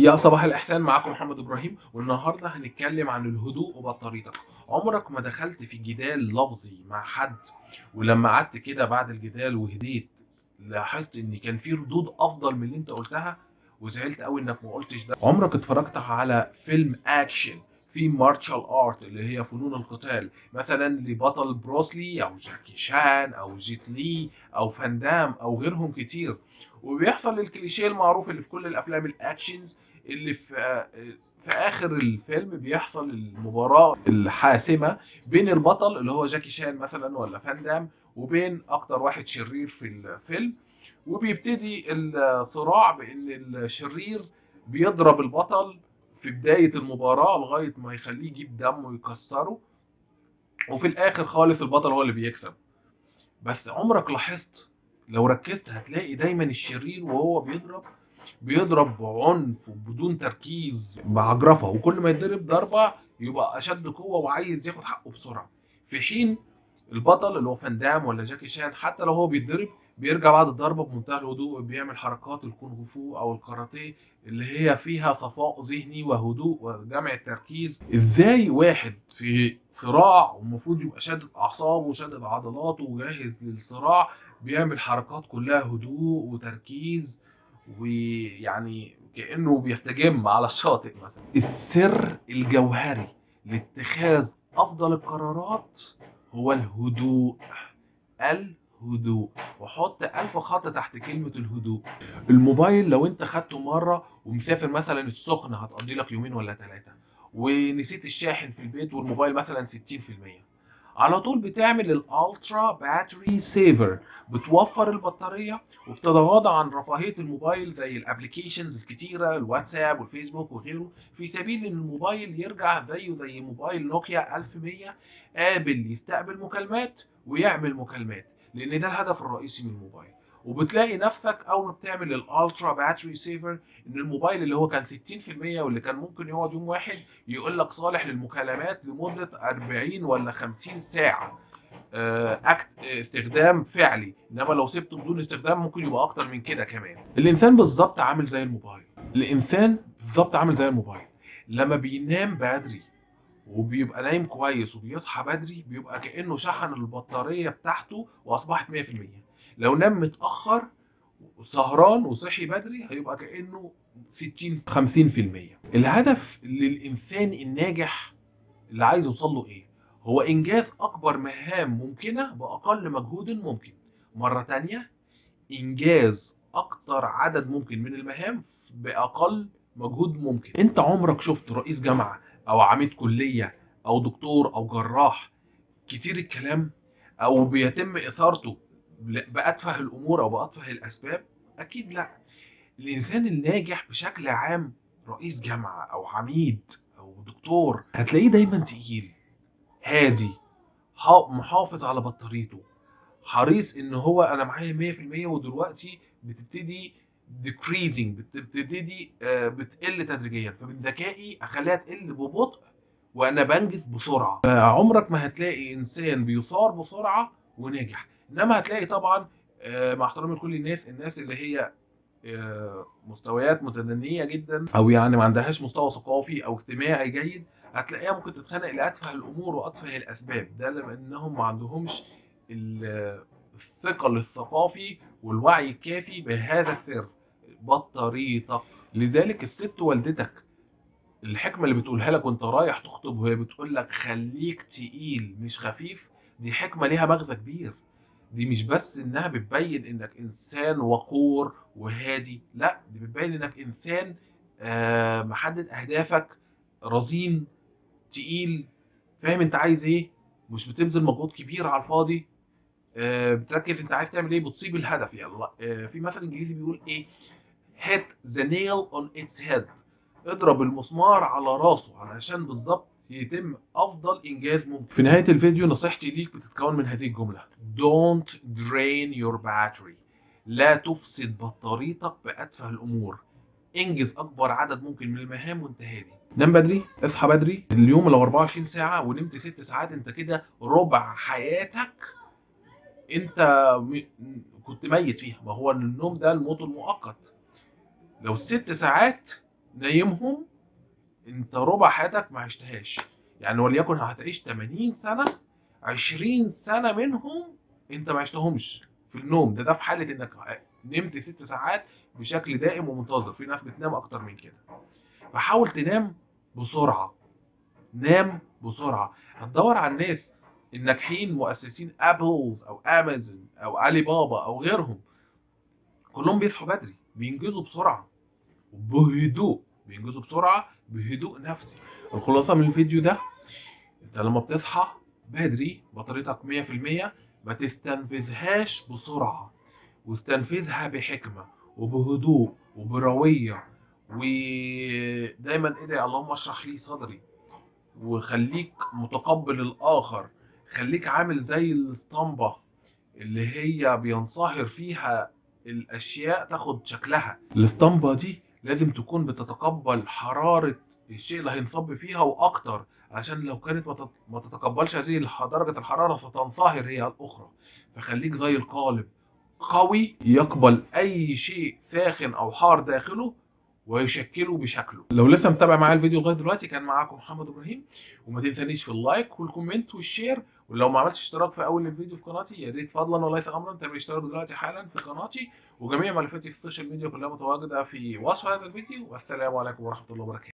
يا صباح الإحسان معاكم محمد إبراهيم والنهاردة هنتكلم عن الهدوء وبطاريتك. عمرك ما دخلت في جدال لفظي مع حد ولما قعدت كده بعد الجدال وهديت لاحظت إن كان في ردود أفضل من اللي أنت قلتها وزعلت قوي إنك ما قلتش ده. عمرك اتفرجت على فيلم أكشن في martial art اللي هي فنون القتال مثلا لبطل بروسلي أو جاكي شان أو جيت لي أو فاندام أو غيرهم كتير؟ وبيحصل الكليشيه المعروف اللي في كل الأفلام الأكشنز اللي في في آخر الفيلم بيحصل المباراة الحاسمة بين البطل اللي هو جاكي شان مثلا ولا فاندام وبين أكتر واحد شرير في الفيلم. وبيبتدي الصراع بإن الشرير بيضرب البطل في بداية المباراة لغاية ما يخليه يجيب دم ويكسره. وفي الآخر خالص البطل هو اللي بيكسب. بس عمرك لاحظت لو ركزت هتلاقي دايما الشرير وهو بيضرب بيضرب بعنف وبدون تركيز بعجرفة وكل ما يضرب ضربة يبقى أشد قوة وعايز ياخد حقه بسرعة. في حين البطل اللي هو فاندام ولا جاكي شان حتى لو هو بيتضرب بيرجع بعد الضربة بمنتهى الهدوء بيعمل حركات الكونغ فو أو الكاراتيه اللي هي فيها صفاء ذهني وهدوء وجمع التركيز. إزاي واحد في صراع والمفروض يبقى شادد أعصابه وشادد عضلاته وجاهز للصراع بيعمل حركات كلها هدوء وتركيز ويعني كأنه بيستجم على الشاطئ مثلا. السر الجوهري لاتخاذ أفضل القرارات هو الهدوء. الهدوء. وحط ألف خط تحت كلمة الهدوء. الموبايل لو أنت خدته مرة ومسافر مثلا السخنة هتقضي لك يومين ولا ثلاثة ونسيت الشاحن في البيت والموبايل مثلا 60% على طول بتعمل ال ultra battery saver بتوفر البطارية وبتتغاضى عن رفاهية الموبايل زي ال applications الكتيرة الواتساب والفيسبوك وغيره. في سبيل إن الموبايل يرجع زيه زي موبايل نوكيا 1100 قابل يستقبل مكالمات ويعمل مكالمات لأن ده الهدف الرئيسي من الموبايل. وبتلاقي نفسك أول ما بتعمل ال ultra battery saver إن الموبايل اللي هو كان 60% واللي كان ممكن يقعد يوم واحد يقول لك صالح للمكالمات لمدة 40 ولا 50 ساعة اكت استخدام فعلي. إنما لو سبته بدون استخدام ممكن يبقى أكتر من كده كمان. الإنسان بالظبط عامل زي الموبايل. الإنسان بالظبط عامل زي الموبايل. لما بينام بدري وبيبقى نايم كويس وبيصحى بدري بيبقى كأنه شحن البطارية بتاعته وأصبحت 100% لو نام متأخر وسهران وصحي بدري هيبقى كأنه 60 50% الهدف للإنسان الناجح اللي عايز يوصل له إيه؟ هو إنجاز أكبر مهام ممكنة بأقل مجهود ممكن. مرة تانية إنجاز أكتر عدد ممكن من المهام بأقل مجهود ممكن. أنت عمرك شفت رئيس جامعة أو عميد كلية أو دكتور أو جراح كتير الكلام أو بيتم إثارته بأتفه الأمور أو بأتفه الأسباب أكيد لا. الإنسان الناجح بشكل عام رئيس جامعة أو عميد أو دكتور هتلاقيه دايما تقيل هادي محافظ على بطاريته. حريص إن هو أنا معايا 100% ودلوقتي بتبتدي decreasing بتبتدي بتقل تدريجيا. فمن ذكائي أخليها تقل ببطء وأنا بنجز بسرعة. عمرك ما هتلاقي إنسان بيثار بسرعة وناجح. انما هتلاقي طبعا مع احترامي لكل الناس الناس اللي هي مستويات متدنية جدا أو يعني ما عندهاش مستوى ثقافي أو اجتماعي جيد هتلاقيها ممكن تتخانق لأتفه الأمور وأتفه الأسباب. ده لانهم ما عندهمش الثقل الثقافي والوعي الكافي بهذا السر. بطاريتك. لذلك الست والدتك الحكمة اللي بتقولها لك وأنت رايح تخطب وهي بتقول لك خليك تقيل مش خفيف دي حكمة ليها مغزى كبير. دي مش بس إنها بتبين إنك إنسان وقور وهادي لا دي بتبين إنك إنسان آه محدد أهدافك رزين تقيل فاهم أنت عايز إيه؟ مش بتبذل مجهود كبير على الفاضي آه بتركز أنت عايز تعمل إيه؟ بتصيب الهدف يلا. آه في مثل إنجليزي بيقول إيه؟ Hit the nail on its head. اضرب المسمار على راسه علشان بالظبط يتم أفضل إنجاز ممكن. في نهاية الفيديو نصيحتي ليك بتتكون من هذه الجملة. Don't drain your battery. لا تفسد بطاريتك بأتفه الأمور. إنجز أكبر عدد ممكن من المهام وانت هادي نام بدري اصحى بدري. اليوم لو 24 ساعة ونمت 6 ساعات أنت كده ربع حياتك أنت م... كنت ميت فيها. ما هو النوم ده الموت المؤقت. لو ست ساعات نايمهم انت ربع حياتك ما عشتهاش. يعني وليكن هتعيش 80 سنة 20 سنة منهم انت ما عشتهمش في النوم. ده ده في حالة انك نمت ست ساعات بشكل دائم ومنتظم في ناس بتنام أكتر من كده. فحاول تنام بسرعة. نام بسرعة. هتدور على الناس الناجحين مؤسسين ابلز أو امازون أو علي بابا أو غيرهم. كلهم بيصحوا بدري بينجزوا بسرعة. بهدوء. بينجزوا بسرعة بهدوء نفسي. الخلاصة من الفيديو ده انت لما بتصحى بدري بطاريتك 100% ما تستنفذهاش بسرعة واستنفذها بحكمة وبهدوء وبروية ودايما ادعي اللهم اشرح لي صدري وخليك متقبل الآخر خليك عامل زي الاسطمبة اللي هي بينصهر فيها الأشياء تاخد شكلها. الاسطمبة دي لازم تكون بتتقبل حرارة الشيء اللي هينصب فيها وأكتر عشان لو كانت ما تتقبلش هذه درجة الحرارة ستنصهر هي الأخرى. فخليك زي القالب. قوي يقبل أي شيء ساخن أو حار داخله ويشكله بشكله. لو لسه متابع معايا الفيديو لغاية دلوقتي كان معاكم محمد إبراهيم. وما تنسانيش في ال like وال comment وال share. ولو ما عملتش اشتراك في أول الفيديو في قناتي يا ريت فضلا وليس امرا تعمل اشتراك دلوقتي حالا في قناتي. وجميع ملفاتي في ال social media كلها متواجدة في وصف هذا الفيديو. والسلام عليكم ورحمة الله وبركاته.